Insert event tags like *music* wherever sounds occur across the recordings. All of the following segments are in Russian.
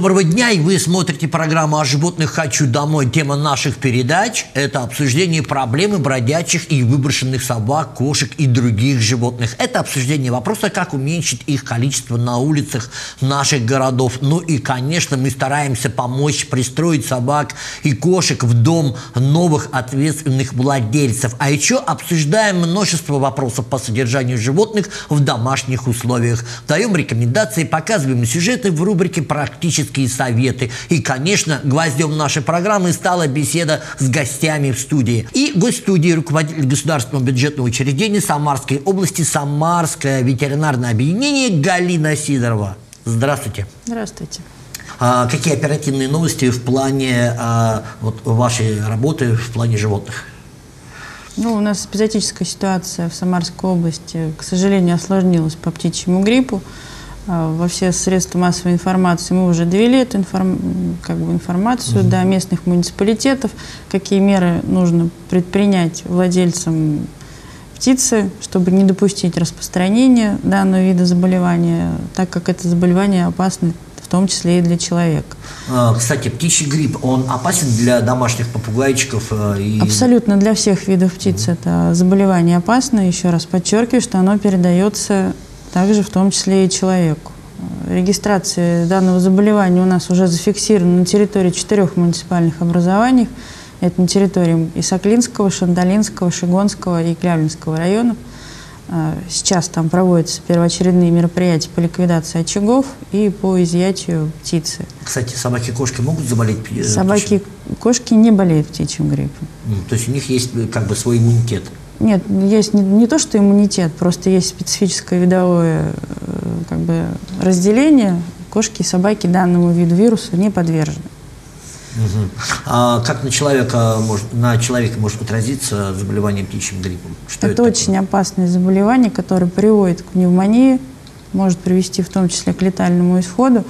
Доброго дня, и вы смотрите программу о животных «Хочу домой». Тема наших передач – это обсуждение проблемы бродячих и выброшенных собак, кошек и других животных. Это обсуждение вопроса, как уменьшить их количество на улицах наших городов. Ну и, конечно, мы стараемся помочь пристроить собак и кошек в дом новых ответственных владельцев. А еще обсуждаем множество вопросов по содержанию животных в домашних условиях. Даем рекомендации, показываем сюжеты в рубрике «Практически практические советы. И, конечно, гвоздем нашей программы стала беседа с гостями в студии. И гость студии руководитель государственного бюджетного учреждения Самарской области Самарское ветеринарное объединение Галина Сидорова. Здравствуйте. Здравствуйте. А, какие оперативные новости в плане а, вот, вашей работы в плане животных? Ну, у нас эпизодическая ситуация в Самарской области, к сожалению, осложнилась по птичьему гриппу. А, во все средства массовой информации. Мы уже довели эту информ, как бы информацию угу. до местных муниципалитетов, какие меры нужно предпринять владельцам птицы, чтобы не допустить распространения данного вида заболевания, так как это заболевание опасно в том числе и для человека. А, кстати, птичий грипп, он опасен для домашних попугайчиков? Э, и... Абсолютно для всех видов птиц mm это заболевание опасно. Еще раз подчеркиваю, что оно передается также в том числе и человеку. Регистрация данного заболевания у нас уже зафиксирована на территории четырех муниципальных образований. Это на территории Исаклинского, Шандалинского, Шигонского и Клявлинского районов. А, сейчас там проводятся первоочередные мероприятия по ликвидации очагов и по изъятию птицы. Кстати, собаки и кошки могут заболеть птичьим? Собаки и кошки не болеют птичьим гриппом. То есть у них есть как бы свой иммунитет? Нет, есть не, не то, что иммунитет, просто есть специфическое видовое э, как бы, разделение. Кошки и собаки данному виду вируса не подвержены. Угу. А как на человека может, на человека может отразиться заболевание птичьим гриппом? Что это, это очень такое? опасное заболевание, которое приводит к пневмонии, может привести в том числе к летальному исходу.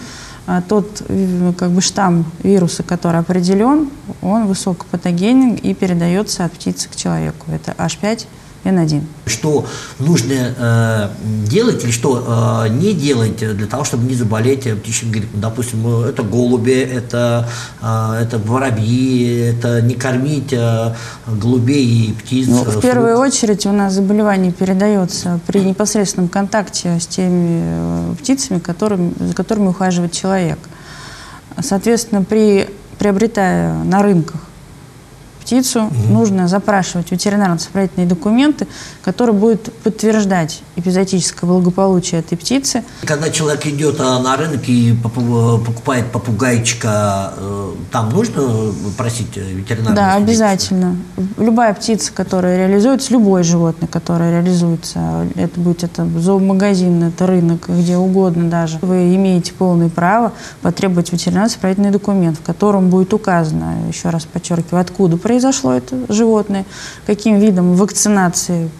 А тот э, как бы штамм вируса, который определен, он высокопатогенен и передается от птицы к человеку. Это H5 N1. Что нужно э, делать или что э, не делать для того, чтобы не заболеть птичьим гриппом? Допустим, э, это голуби, это, э, это воробьи, это не кормить э, голубей и птиц. Ну, в первую очередь у нас заболевание передается при непосредственном контакте с теми э, птицами, которым, за которыми ухаживает человек. Соответственно, при, приобретая на рынках птицу, угу. нужно запрашивать ветеринарно-сопроводительные документы, которые будут подтверждать эпизодическое благополучие этой птицы. Когда человек идет а, на рынок и покупает попугайчика, э, там нужно просить ветеринарного Да, обязательно. Любая птица, которая реализуется, любое животное, которое реализуется, это будет это зоомагазин, это рынок, где угодно даже, вы имеете полное право потребовать ветеринарно-сопроводительный документ, в котором будет указано, еще раз подчеркиваю, откуда произошло произошло это животное, каким видом вакцинации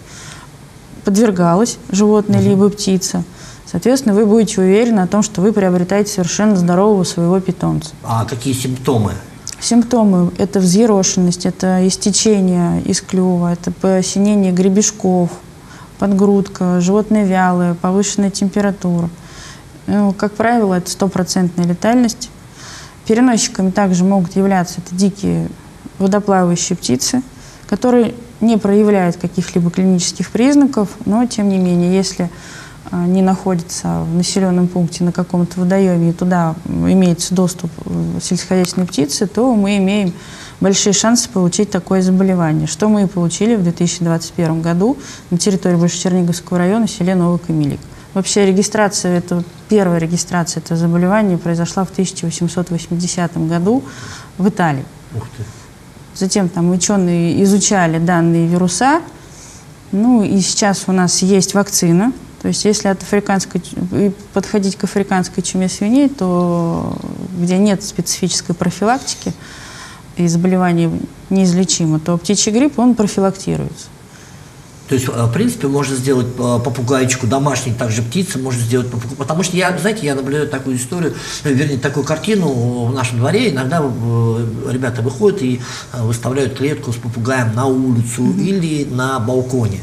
подвергалось животное угу. либо птица. Соответственно, вы будете уверены о том, что вы приобретаете совершенно здорового своего питомца. А какие симптомы? Симптомы – это взъерошенность, это истечение из клюва, это посинение гребешков, подгрудка, животное вялое, повышенная температура. Ну, как правило, это стопроцентная летальность. Переносчиками также могут являться это дикие водоплавающие птицы, которые не проявляют каких-либо клинических признаков, но тем не менее, если а, не находится в населенном пункте на каком-то водоеме, и туда имеется доступ э, сельскохозяйственной птицы, то мы имеем большие шансы получить такое заболевание, что мы и получили в 2021 году на территории Большечерниговского района в селе Новый Камелик. Вообще регистрация, это первая регистрация этого заболевания произошла в 1880 году в Италии. Ух ты. Затем там ученые изучали данные вируса. Ну и сейчас у нас есть вакцина. То есть если от африканской, подходить к африканской чуме свиней, то где нет специфической профилактики и заболевание неизлечимо, то птичий грипп, он профилактируется. То есть, э, в принципе, можно сделать э, попугайчику домашней, также птицы можно сделать Потому что я, знаете, я наблюдаю такую историю, э, вернее, такую картину в нашем дворе. Иногда ребята выходят и выставляют клетку с попугаем на улицу mm-hmm. или на балконе.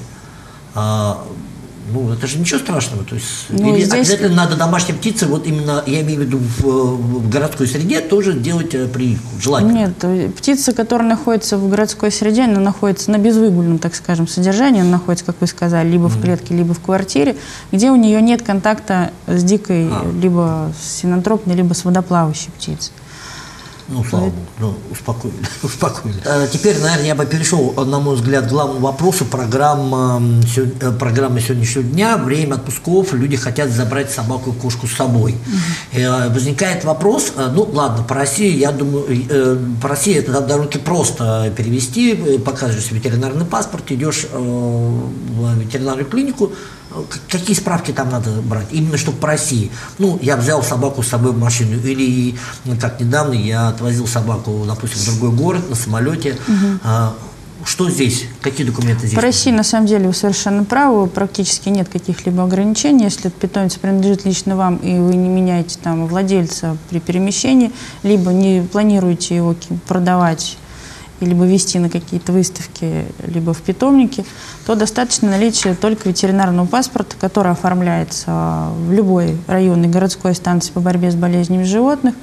Ну, это же ничего страшного. То есть, ну, или здесь... обязательно надо домашней птице, вот именно, я имею в виду, в, в городской среде тоже делать э, прививку, желательно. Нет, птица, которая находится в городской среде, она находится на безвыгульном, так скажем, содержании, она находится, как вы сказали, либо в клетке, либо в квартире, где у нее нет контакта с дикой, а. либо с синантропной, либо с водоплавающей птицей. Ну, слава Богу, ну, успокоили, *laughs* успокоили. А теперь, наверное, я бы перешел, на мой взгляд, к главному вопросу программы, э, программы сегодняшнего дня. Время отпусков, люди хотят забрать собаку и кошку с собой. Угу. Возникает вопрос, э, ну, ладно, по России, я думаю, по России это довольно просто перевести, показываешь ветеринарный паспорт, идешь в ветеринарную клинику, какие справки там надо брать, именно чтобы по России. Ну, я взял собаку с собой в машину, или, как недавно, я отвозил собаку, допустим, в другой город на самолете. Угу. Что здесь? Какие документы здесь? По России, на самом деле, вы совершенно правы. Практически нет каких-либо ограничений. Если питомец принадлежит лично вам, и вы не меняете там владельца при перемещении, либо не планируете его продавать либо вести на какие-то выставки, либо в питомнике, то достаточно наличия только ветеринарного паспорта, который оформляется в любой районной городской станции по борьбе с болезнями животных,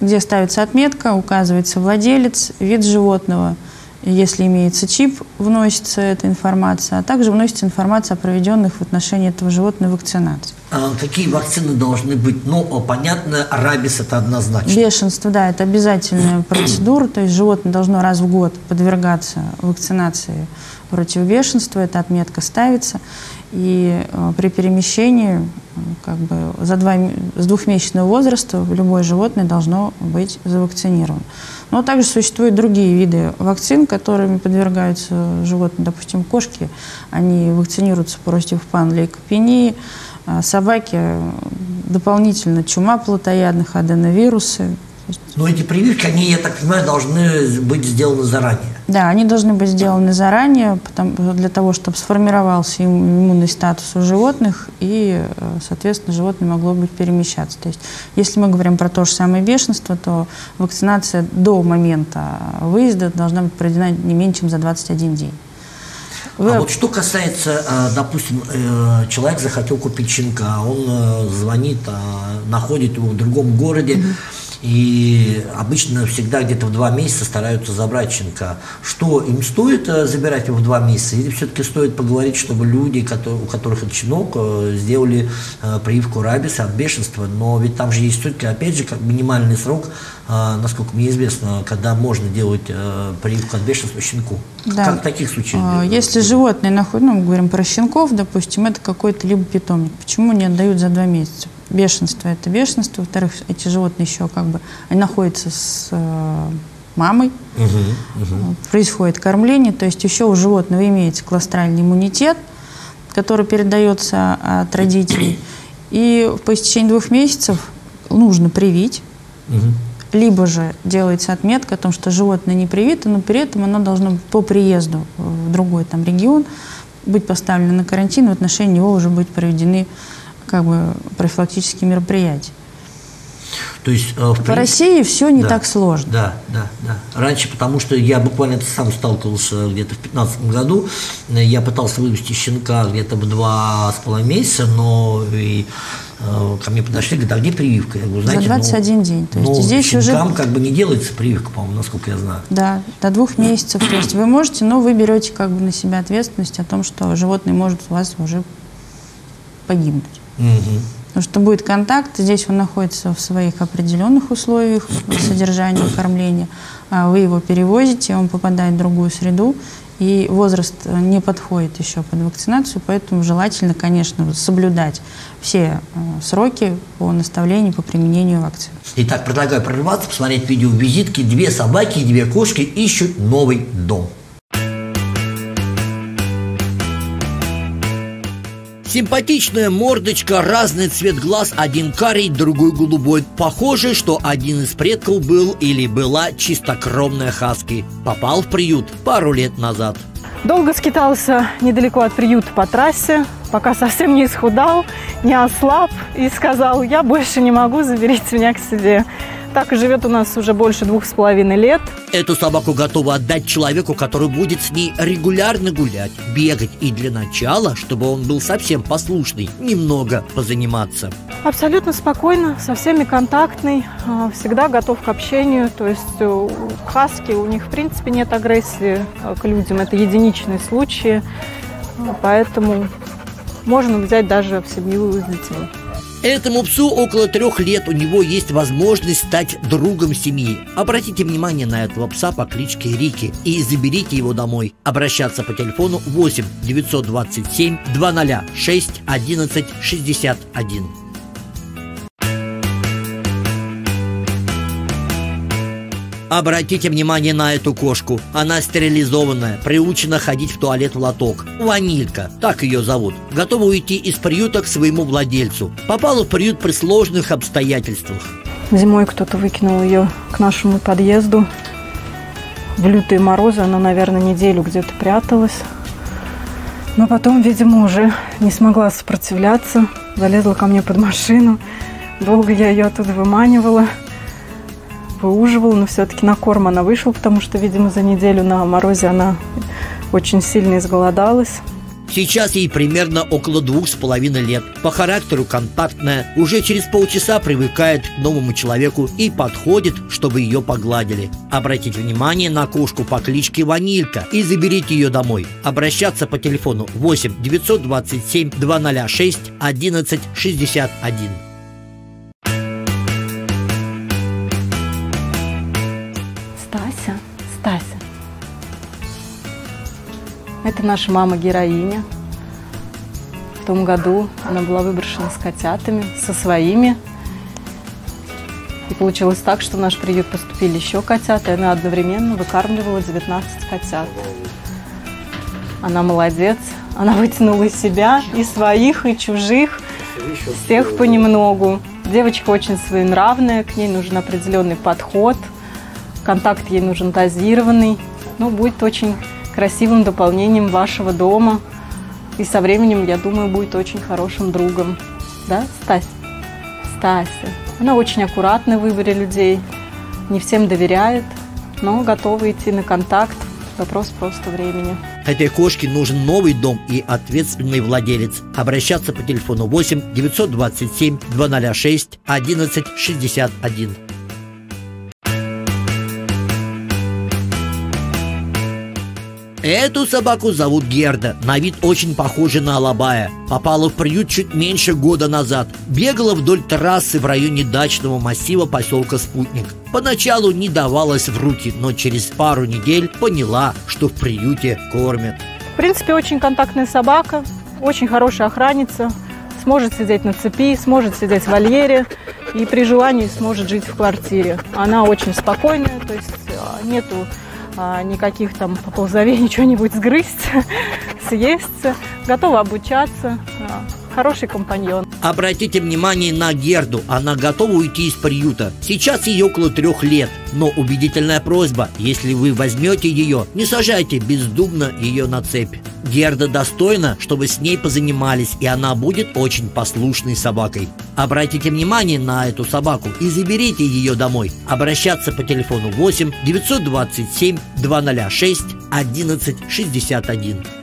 где ставится отметка, указывается владелец, вид животного – если имеется чип, вносится эта информация, а также вносится информация о проведенных в отношении этого животного вакцинации. А какие вакцины должны быть? Ну, понятно, рабис это однозначно. Бешенство, да, это обязательная *clears throat* процедура, то есть животное должно раз в год подвергаться вакцинации против бешенства, эта отметка ставится. И э, при перемещении как бы за два, с двухмесячного возраста любое животное должно быть завакцинировано. Но также существуют другие виды вакцин, которыми подвергаются животные. Допустим, кошки, они вакцинируются против панлейкопении, а собаки дополнительно чума плотоядных, аденовирусы, но эти прививки, они, я так понимаю, должны быть сделаны заранее. Да, они должны быть сделаны заранее потому, для того, чтобы сформировался иммунный статус у животных и, э, соответственно, животное могло быть перемещаться. То есть, если мы говорим про то же самое бешенство, то вакцинация до момента выезда должна быть проведена не меньше, чем за 21 день. Вы... А вот что касается, э, допустим, э, человек захотел купить щенка, он звонит, а, находит его в другом городе, угу и обычно всегда где-то в два месяца стараются забрать щенка. Что им стоит э, забирать его в два месяца? Или все-таки стоит поговорить, чтобы люди, у которых это щенок, э, сделали э, прививку рабиса от бешенства? Но ведь там же есть все-таки, опять же, как минимальный срок, насколько мне известно, когда можно делать прививку от бешенства щенку. Да. Как таких случаях? А, если животные находят, ну, мы говорим про щенков, допустим, это какой-то либо питомник. Почему не отдают за два месяца? бешенство – это бешенство. Во-вторых, эти животные еще как бы, они находятся с э, мамой, угу, угу. происходит кормление, то есть еще у животного имеется кластральный иммунитет, который передается от родителей. И по истечении двух месяцев нужно привить, угу. Либо же делается отметка о том, что животное не привито, но при этом оно должно по приезду в другой там регион быть поставлено на карантин, в отношении него уже быть проведены как бы профилактические мероприятия. То есть, э, в По России все не да, так сложно. Да, да, да. Раньше, потому что я буквально сам сталкивался где-то в 2015 году, я пытался вывести щенка где-то в два с половиной месяца, но и ко мне подошли, говорят, а где прививка? Я говорю, знаете, За 21 ну, день. То есть ну, здесь уже... как бы не делается прививка, по-моему, насколько я знаю. Да, до двух месяцев. То есть вы можете, но вы берете как бы на себя ответственность о том, что животное может у вас уже погибнуть. Угу. Потому что будет контакт, здесь он находится в своих определенных условиях содержания, кормления, а вы его перевозите, он попадает в другую среду, и возраст не подходит еще под вакцинацию, поэтому желательно, конечно, соблюдать все э, сроки по наставлению, по применению вакцины. Итак, предлагаю прерваться, посмотреть видео визитки. Две собаки и две кошки ищут новый дом. Симпатичная мордочка, разный цвет глаз, один карий, другой голубой. Похоже, что один из предков был или была чистокровная хаски. Попал в приют пару лет назад. Долго скитался недалеко от приюта по трассе, пока совсем не исхудал, не ослаб и сказал, я больше не могу, заберите меня к себе Так и живет у нас уже больше двух с половиной лет. Эту собаку готовы отдать человеку, который будет с ней регулярно гулять, бегать и для начала, чтобы он был совсем послушный, немного позаниматься. Абсолютно спокойно, со всеми контактный, а, всегда готов к общению. То есть у хаски у них в принципе нет агрессии а, к людям, это единичные случаи, поэтому можно взять даже в семью с детьми. Этому псу около трех лет у него есть возможность стать другом семьи. Обратите внимание на этого пса по кличке Рики и заберите его домой. Обращаться по телефону 8 927 206 11 61. Обратите внимание на эту кошку. Она стерилизованная, приучена ходить в туалет в лоток. Ванилька, так ее зовут. Готова уйти из приюта к своему владельцу. Попала в приют при сложных обстоятельствах. Зимой кто-то выкинул ее к нашему подъезду. В лютые морозы она, наверное, неделю где-то пряталась. Но потом, видимо, уже не смогла сопротивляться. Залезла ко мне под машину. Долго я ее оттуда выманивала выуживал, но все-таки на корм она вышла, потому что, видимо, за неделю на морозе она очень сильно изголодалась. Сейчас ей примерно около двух с половиной лет. По характеру контактная, уже через полчаса привыкает к новому человеку и подходит, чтобы ее погладили. Обратите внимание на кошку по кличке Ванилька и заберите ее домой. Обращаться по телефону 8 927 206 11 61. Это наша мама-героиня. В том году она была выброшена с котятами, со своими. И получилось так, что в наш приют поступили еще котята, и она одновременно выкармливала 19 котят. Она молодец. Она вытянула из себя и своих, и чужих, всех понемногу. Девочка очень своенравная, к ней нужен определенный подход, контакт ей нужен дозированный. Ну, будет очень красивым дополнением вашего дома. И со временем, я думаю, будет очень хорошим другом. Да, Стась? Стася. Она очень аккуратна в выборе людей, не всем доверяет, но готова идти на контакт. Вопрос просто времени. Этой кошке нужен новый дом и ответственный владелец. Обращаться по телефону 8 927 206 11 Эту собаку зовут Герда, на вид очень похожа на Алабая. Попала в приют чуть меньше года назад. Бегала вдоль трассы в районе дачного массива поселка Спутник. Поначалу не давалась в руки, но через пару недель поняла, что в приюте кормят. В принципе, очень контактная собака, очень хорошая охранница, сможет сидеть на цепи, сможет сидеть в вольере и при желании сможет жить в квартире. Она очень спокойная, то есть а, нету а, никаких там поползовений, что-нибудь сгрызть, *laughs* съесть, готова обучаться, а, хороший компаньон. Обратите внимание на Герду, она готова уйти из приюта. Сейчас ей около трех лет, но убедительная просьба, если вы возьмете ее, не сажайте бездумно ее на цепь. Герда достойна, чтобы с ней позанимались, и она будет очень послушной собакой. Обратите внимание на эту собаку и заберите ее домой. Обращаться по телефону 8 927 206 1161.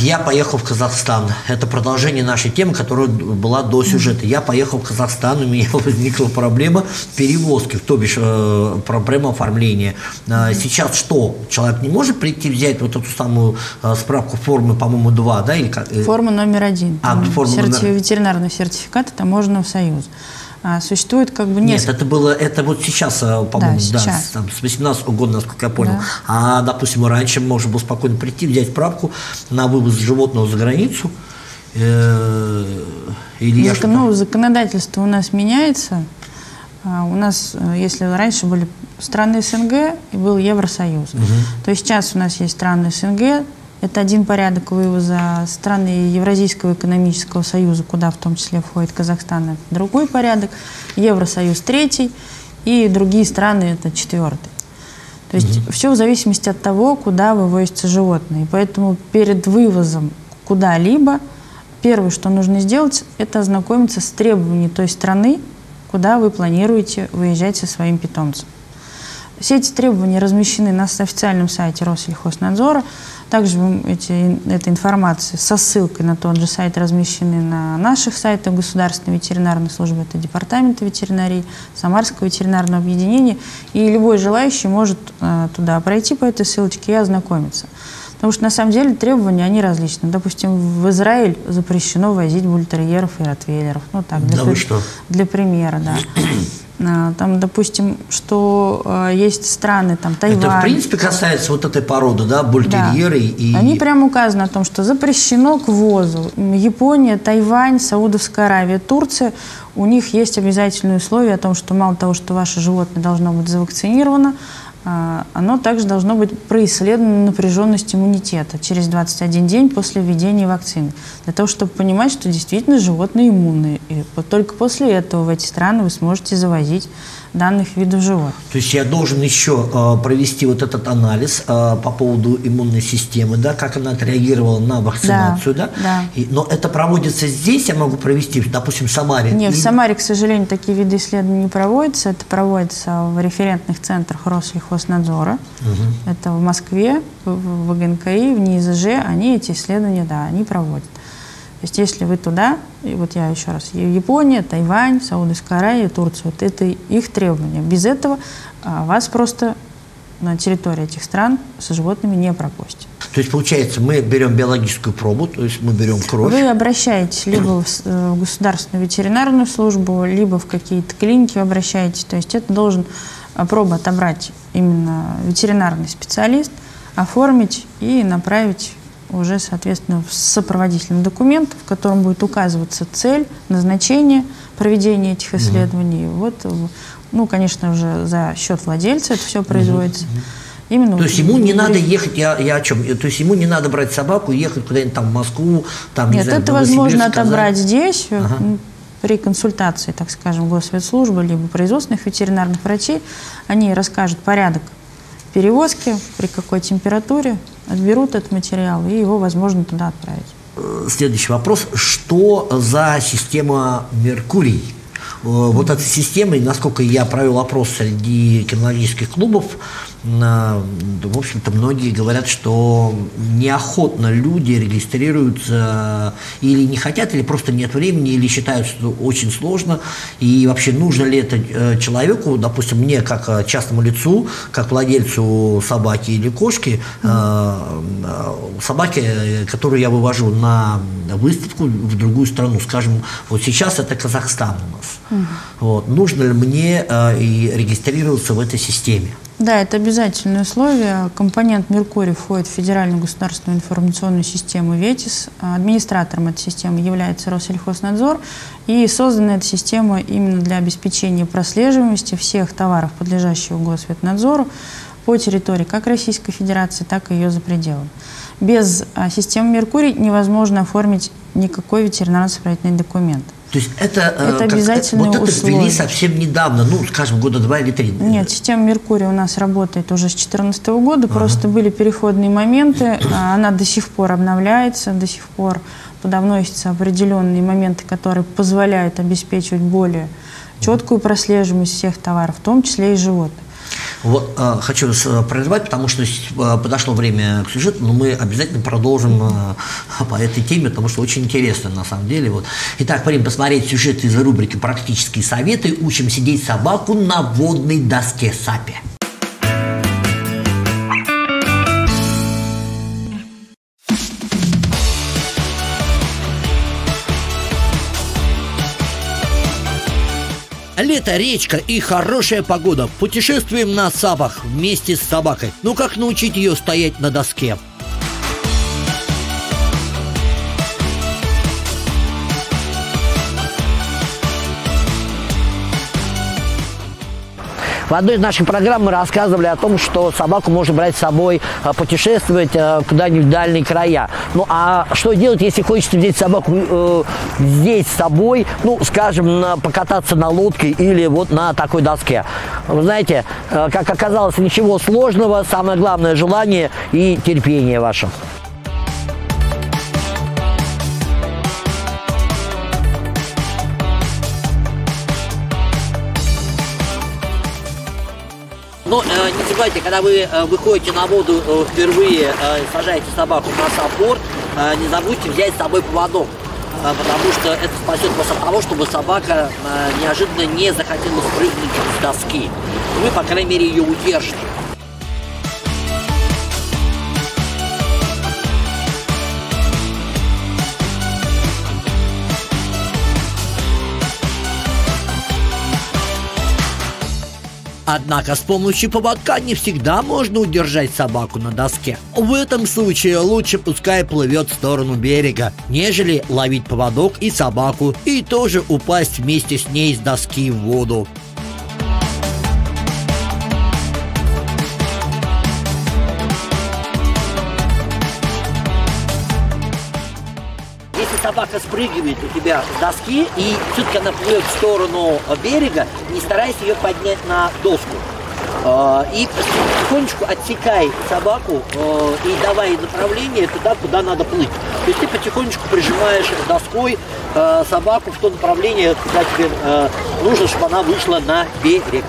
Я поехал в Казахстан. Это продолжение нашей темы, которая была до сюжета. Я поехал в Казахстан, у меня *laughs* возникла проблема перевозки, то бишь э, проблема оформления. Э, сейчас что? Человек не может прийти взять вот эту самую э, справку формы, по-моему, 2, да? Или как? Форма номер один. А, форма Серти... номер... Ветеринарный сертификат – таможенного союза. А, существует как бы несколько... Нет, это было, это вот сейчас, э, по-моему, да, да с, там, с 18 года, насколько я понял. Да. А, допустим, раньше можно было спокойно прийти, взять справку на вывоз животного за границу. Э, или Закон, ну, законодательство у нас меняется. А, у нас, э, если раньше были страны СНГ и был Евросоюз, угу. то сейчас у нас есть страны СНГ, это один порядок вывоза страны Евразийского экономического союза, куда в том числе входит Казахстан, это другой порядок. Евросоюз третий, и другие страны это четвертый. То есть угу. все в зависимости от того, куда вывозятся животные. Поэтому перед вывозом куда-либо первое, что нужно сделать, это ознакомиться с требованиями той страны, куда вы планируете выезжать со своим питомцем. Все эти требования размещены на официальном сайте Россельхознадзора. Также эти, эта информация со ссылкой на тот же сайт размещены на наших сайтах Государственной ветеринарной службы, это Департамента ветеринарии, Самарского ветеринарного объединения. И любой желающий может э, туда пройти по этой ссылочке и ознакомиться. Потому что на самом деле требования, они различны. Допустим, в Израиль запрещено возить бультерьеров и ротвейлеров. Ну так, для, да вы что? для примера, да. *clears throat* А, там, допустим, что э, есть страны, там, Тайвань. Это, в принципе, касается вот этой породы, да, бультерьеры да. и... Они прямо указаны о том, что запрещено к ввозу. Япония, Тайвань, Саудовская Аравия, Турция. У них есть обязательные условия о том, что мало того, что ваше животное должно быть завакцинировано, оно также должно быть происследовано напряженность иммунитета через 21 день после введения вакцины, для того, чтобы понимать, что действительно животные иммунные. И только после этого в эти страны вы сможете завозить данных видов животных. То есть я должен еще э, провести вот этот анализ э, по поводу иммунной системы, да, как она отреагировала на вакцинацию, да? да? да. И, но это проводится здесь, я могу провести, допустим, в Самаре? Нет, и... в Самаре, к сожалению, такие виды исследований не проводятся. Это проводится в референтных центрах Россельхознадзора. Угу. Это в Москве, в, в ГНКИ, в НИИЗЖ. Они эти исследования, да, они проводят. То есть если вы туда, и вот я еще раз, Япония, Тайвань, Саудовская Аравия, Турция, вот это их требования. Без этого а, вас просто на территории этих стран со животными не пропустят. То есть, получается, мы берем биологическую пробу, то есть мы берем кровь. Вы обращаетесь либо в э, государственную ветеринарную службу, либо в какие-то клиники вы обращаетесь. То есть это должен а, пробу отобрать именно ветеринарный специалист, оформить и направить уже, соответственно, сопроводительный документ, в котором будет указываться цель, назначение проведения этих исследований. Mm-hmm. Вот, ну, конечно, уже за счет владельца это все производится. Mm-hmm. Именно то есть ему не надо ехать, я, я о чем? То есть ему не надо брать собаку и ехать куда-нибудь там в Москву, там, Нет, не знаю, это возможно отобрать здесь, ага. при консультации, так скажем, госветслужбы, либо производственных ветеринарных врачей. Они расскажут порядок перевозки, при какой температуре, отберут этот материал и его возможно туда отправить. Следующий вопрос. Что за система Меркурий? Э, вот эта система, насколько я провел опрос среди кинологических клубов, в общем-то, многие говорят, что неохотно люди регистрируются или не хотят, или просто нет времени, или считают, что очень сложно. И вообще, нужно ли это э, человеку, допустим, мне, как э, частному лицу, как владельцу собаки или кошки, э, собаки, которую я вывожу на выставку в другую страну, скажем, вот сейчас это Казахстан у нас. Вот, нужно ли мне и регистрироваться в этой системе? Да, это обязательное условие. Компонент Меркурий входит в Федеральную государственную информационную систему ВЕТИС. Администратором этой системы является Россельхознадзор. И создана эта система именно для обеспечения прослеживаемости всех товаров, подлежащих Госветнадзору, по территории как Российской Федерации, так и ее за пределами. Без а, системы Меркурий невозможно оформить никакой ветеринарно-сопроводительный документ. То есть это, э, это обязательно вот это ввели совсем недавно, ну, скажем, года два или три. Нет, система Меркурия у нас работает уже с 2014 года, ага. просто были переходные моменты, а она до сих пор обновляется, до сих пор туда вносятся определенные моменты, которые позволяют обеспечивать более четкую прослеживаемость всех товаров, в том числе и животных. Вот э, хочу э, прервать, потому что э, подошло время к сюжету, но мы обязательно продолжим э, *laughs* по этой теме, потому что очень интересно на самом деле. Вот. Итак, время посмотреть сюжет из рубрики «Практические советы. Учим сидеть собаку на водной доске САПе». Лето, речка и хорошая погода. Путешествуем на сабах вместе с собакой. Ну как научить ее стоять на доске? В одной из наших программ мы рассказывали о том, что собаку можно брать с собой, а, путешествовать а, куда-нибудь в дальние края. Ну а что делать, если хочется взять собаку э, здесь с собой, ну, скажем, на, покататься на лодке или вот на такой доске? Вы знаете, э, как оказалось, ничего сложного, самое главное желание и терпение ваше. Но э, не забывайте, когда вы э, выходите на воду э, впервые, э, сажаете собаку на саппорт, э, не забудьте взять с собой поводок. Э, потому что это спасет вас от того, чтобы собака э, неожиданно не захотела спрыгнуть с доски. Вы, по крайней мере, ее удержите. Однако с помощью поводка не всегда можно удержать собаку на доске. В этом случае лучше пускай плывет в сторону берега, нежели ловить поводок и собаку и тоже упасть вместе с ней с доски в воду. Собака спрыгивает у тебя с доски и все-таки она плывет в сторону берега, не старайся ее поднять на доску. А, И потихонечку отсекай собаку а, и давай направление туда, куда надо плыть. То есть ты потихонечку прижимаешь доской а, собаку в то направление, куда тебе нужно, чтобы она вышла на берег.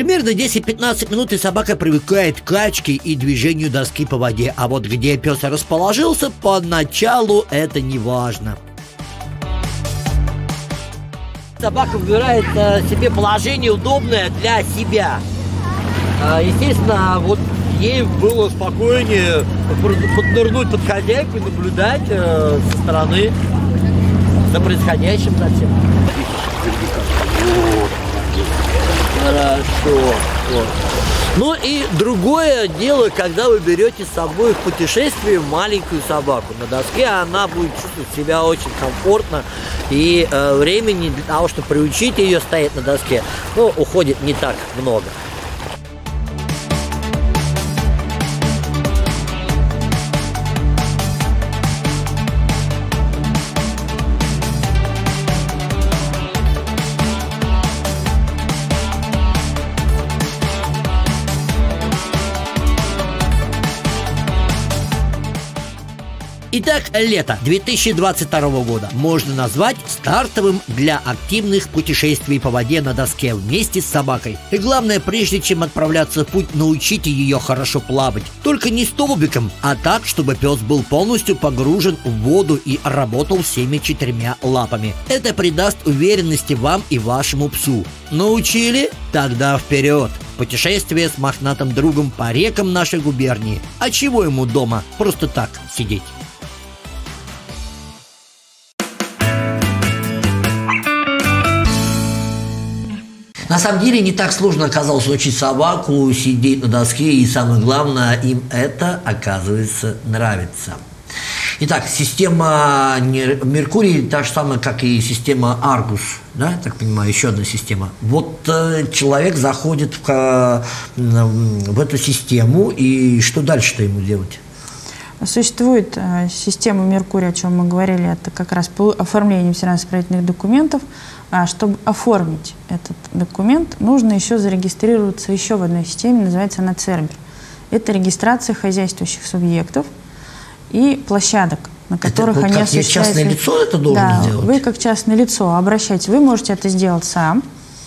Примерно 10-15 минут и собака привыкает к качке и движению доски по воде, а вот где пес расположился, поначалу это не важно. Собака выбирает э, себе положение удобное для себя. А, естественно, вот ей было спокойнее поднырнуть под хозяйку и наблюдать э, со стороны за происходящим за всем. Вот. Хорошо. Вот. Ну и другое дело, когда вы берете с собой в путешествие маленькую собаку. На доске она будет чувствовать себя очень комфортно. И э, времени для того, чтобы приучить ее стоять на доске, ну, уходит не так много. Итак, лето 2022 года можно назвать стартовым для активных путешествий по воде на доске вместе с собакой. И главное, прежде чем отправляться в путь, научите ее хорошо плавать. Только не столбиком, а так, чтобы пес был полностью погружен в воду и работал всеми четырьмя лапами. Это придаст уверенности вам и вашему псу. Научили? Тогда вперед! Путешествие с мохнатым другом по рекам нашей губернии. А чего ему дома просто так сидеть? Самом деле не так сложно оказалось учить собаку сидеть на доске, и самое главное, им это, оказывается, нравится. Итак, система Меркурий та же самая, как и система Аргус, да, так понимаю, еще одна система. Вот э, человек заходит в, в эту систему, и что дальше-то ему делать? Существует э, система Меркурия, о чем мы говорили, это как раз по оформлению ветеринарно-исправительных документов. А чтобы оформить этот документ, нужно еще зарегистрироваться еще в одной системе, называется она ЦЕРБЕР. Это регистрация хозяйствующих субъектов и площадок, на которых это, вот они как осуществляют... Я частное лицо это должен да, сделать? вы как частное лицо обращайтесь, вы можете это сделать сам,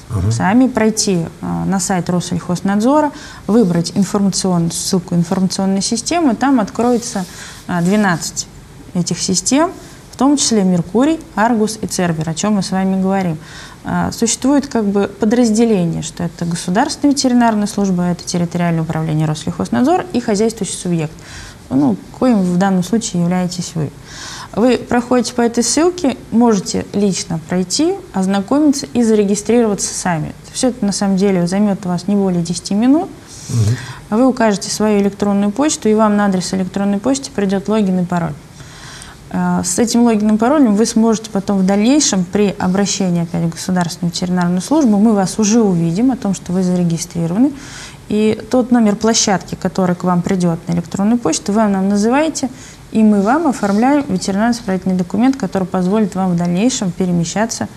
угу. сами пройти э, на сайт Россельхознадзора, выбрать информационную ссылку информационной системы, там откроется э, 12 этих систем, в том числе Меркурий, Аргус и Цербер, о чем мы с вами говорим. А, существует как бы подразделение, что это государственная ветеринарная служба, это территориальное управление Рослехознадзор и хозяйствующий субъект, ну, коим в данном случае являетесь вы. Вы проходите по этой ссылке, можете лично пройти, ознакомиться и зарегистрироваться сами. Все это на самом деле займет у вас не более 10 минут. Угу. Вы укажете свою электронную почту, и вам на адрес электронной почты придет логин и пароль. А, с этим логином и паролем вы сможете потом в дальнейшем при обращении опять в государственную ветеринарную службу, мы вас уже увидим о том, что вы зарегистрированы. И тот номер площадки, который к вам придет на электронную почту, вы нам называете, и мы вам оформляем ветеринарно-исправительный документ, который позволит вам в дальнейшем перемещаться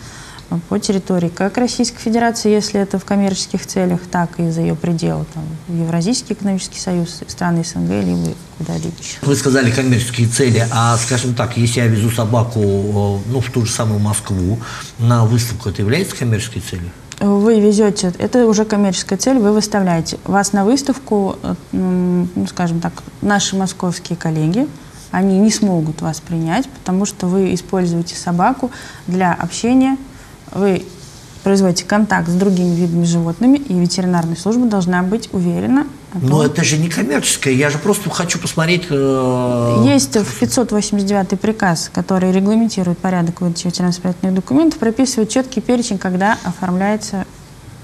по территории как Российской Федерации, если это в коммерческих целях, так и за ее пределы, там, Евразийский экономический союз, страны СНГ, либо куда-либо еще. Вы сказали коммерческие цели, а, скажем так, если я везу собаку ну, в ту же самую Москву на выставку, это является коммерческой целью? Вы везете, это уже коммерческая цель, вы выставляете. Вас на выставку, э, ну, скажем так, наши московские коллеги, они не смогут вас принять, потому что вы используете собаку для общения, вы производите контакт с другими видами животными, и ветеринарная служба должна быть уверена. Но это же не коммерческое, я же просто хочу посмотреть... Э... Есть в 589 приказ, который регламентирует порядок выдачи ветеринарно-исправительных документов, прописывает четкий перечень, когда оформляются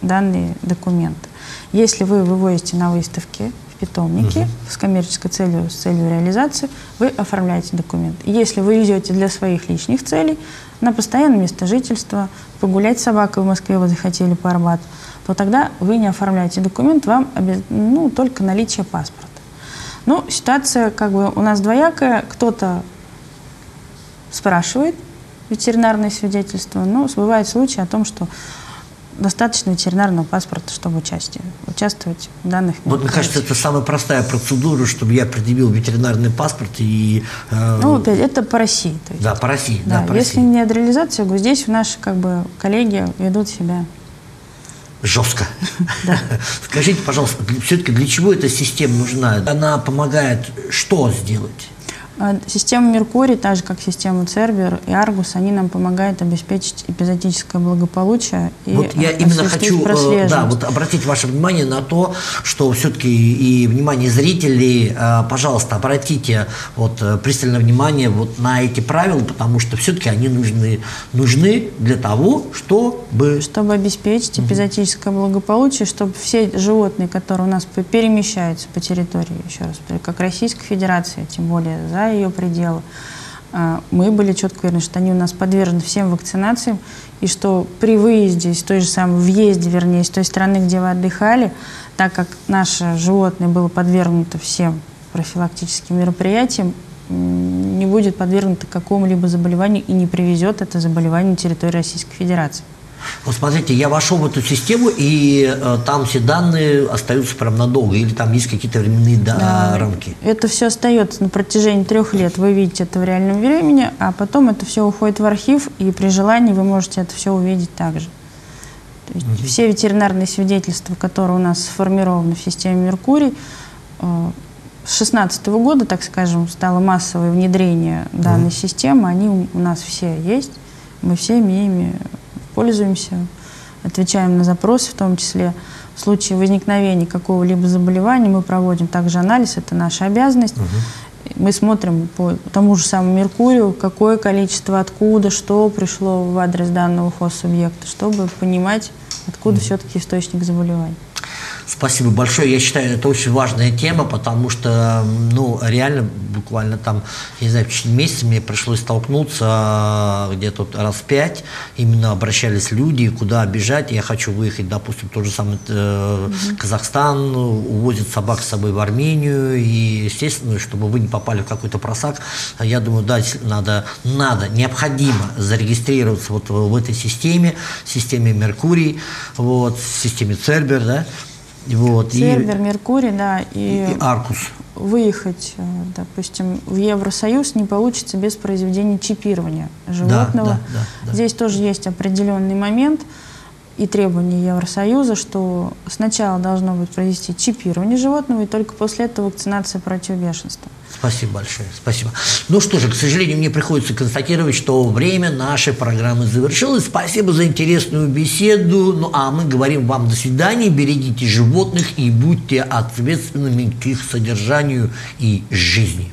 данные документы. Если вы вывозите на выставке питомники угу. с коммерческой целью, с целью реализации, вы оформляете документ. Если вы везете для своих личных целей, на постоянное место жительства, погулять с собакой в Москве вы захотели по Арбату, то тогда вы не оформляете документ, вам ну, только наличие паспорта. Ну, ситуация как бы у нас двоякая. Кто-то спрашивает ветеринарное свидетельство, но бывает случай о том, что достаточно ветеринарного паспорта, чтобы участие, участвовать в данных Вот мне кажется, это самая простая процедура, чтобы я предъявил ветеринарный паспорт и... Э, ну, опять, это по России. То есть. Да, по России. Да, да по если России. не то здесь наши как бы, коллеги ведут себя жестко. *laughs* Да. *laughs* Скажите, пожалуйста, все-таки для чего эта система нужна? Она помогает что сделать? А, система Меркурий, так же как система Цербер и Аргус, они нам помогают обеспечить эпизодическое благополучие и Вот я именно хочу э, да, вот обратить ваше внимание на то, что все-таки и внимание зрителей, э, пожалуйста, обратите вот э, пристальное внимание вот на эти правила, потому что все-таки они нужны, нужны для того, чтобы... Чтобы обеспечить эпизодическое благополучие, чтобы все животные, которые у нас перемещаются по территории, еще раз, как Российской Федерации, тем более за ее пределы. А, мы были четко уверены, что они у нас подвержены всем вакцинациям, и что при выезде из той же самой, въезде, вернее, из той страны, где вы отдыхали, так как наше животное было подвергнуто всем профилактическим мероприятиям, не будет подвергнуто какому-либо заболеванию и не привезет это заболевание на территорию Российской Федерации. Вот смотрите, я вошел в эту систему, и э, там все данные остаются прям надолго, или там есть какие-то временные да, да, рамки? Это все остается на протяжении трех лет. Вы видите это в реальном времени, а потом это все уходит в архив, и при желании вы можете это все увидеть также. То есть угу. Все ветеринарные свидетельства, которые у нас сформированы в системе Меркурий, э, с 2016 года, так скажем, стало массовое внедрение данной угу. системы, они у нас все есть, мы все имеем пользуемся, отвечаем на запросы, в том числе в случае возникновения какого-либо заболевания мы проводим также анализ, это наша обязанность. Угу. Мы смотрим по тому же самому Меркурию, какое количество, откуда, что пришло в адрес данного хост-субъекта, чтобы понимать, откуда угу. все-таки источник заболевания. Спасибо большое. Я считаю, это очень важная тема, потому что, ну, реально, буквально там, я не знаю, в течение месяца мне пришлось столкнуться а, где-то раз пять. Именно обращались люди, куда бежать. Я хочу выехать, допустим, тот же самый э, угу. Казахстан, увозят собак с собой в Армению. И, естественно, чтобы вы не попали в какой-то просак, я думаю, да, надо, надо, необходимо зарегистрироваться вот в этой системе, системе Меркурий, вот, системе Цербер, да, вот, Цербер, и, Меркурий, да, и, и Аркус. Выехать, э, допустим, в Евросоюз не получится без произведения чипирования животного. Да, да, да, да. Здесь тоже есть определенный момент и требования Евросоюза, что сначала должно быть провести чипирование животного, и только после этого вакцинация против бешенства. Спасибо большое, спасибо. Ну что же, к сожалению, мне приходится констатировать, что время нашей программы завершилось. Спасибо за интересную беседу. Ну а мы говорим вам до свидания, берегите животных и будьте ответственными к их содержанию и жизни.